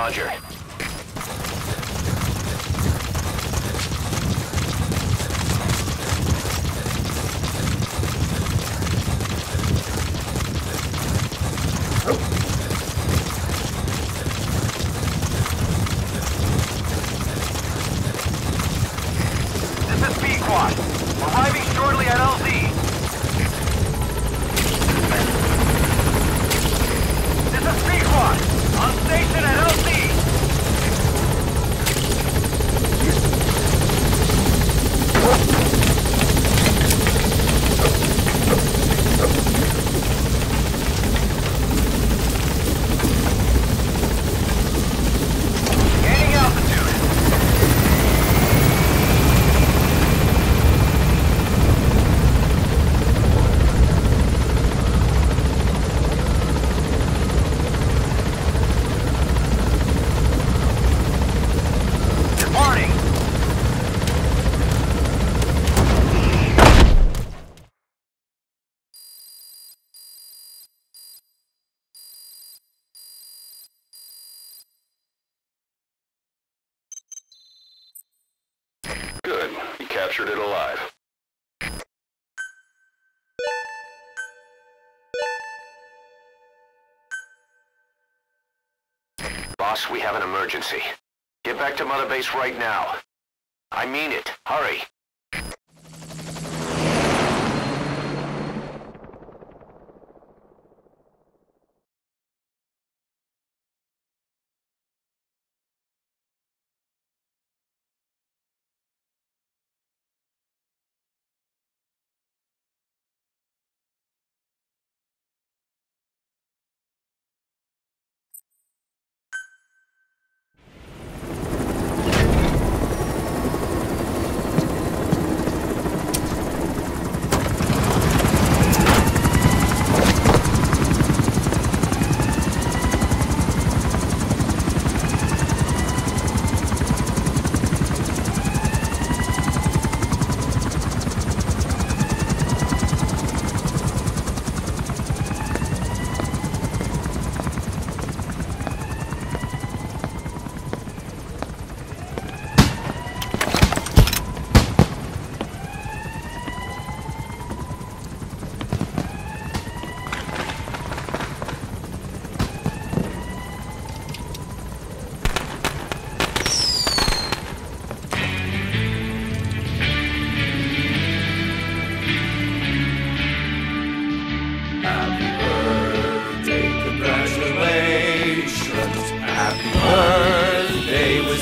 Roger. This captured it alive. Boss, we have an emergency. Get back to Mother Base right now. I mean it. Hurry.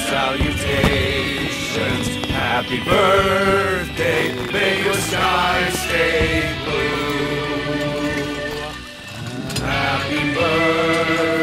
Salutations. Happy birthday, may your sky stay blue. Happy birthday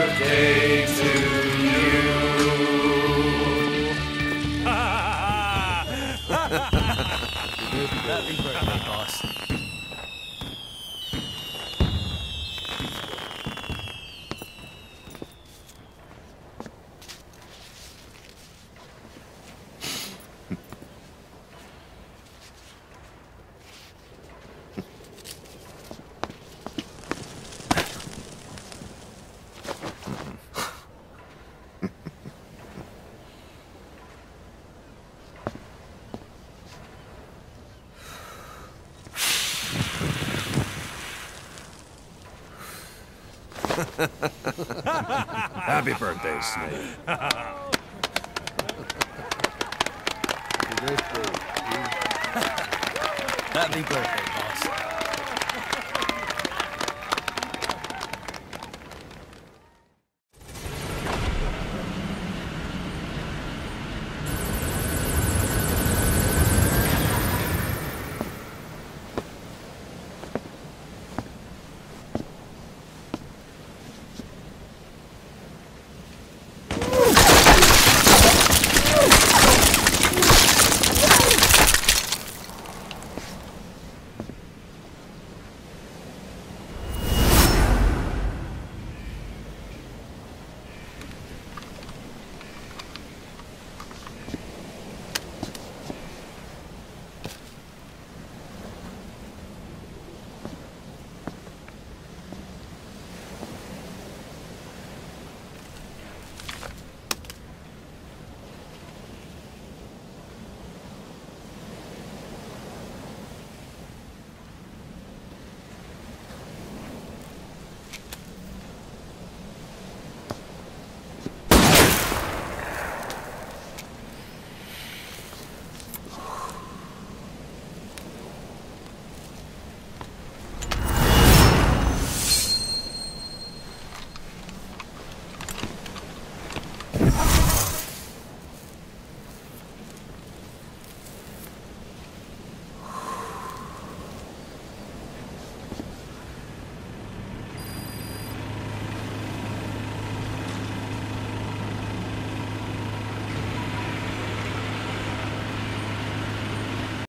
Happy birthday, Snake. Happy birthday.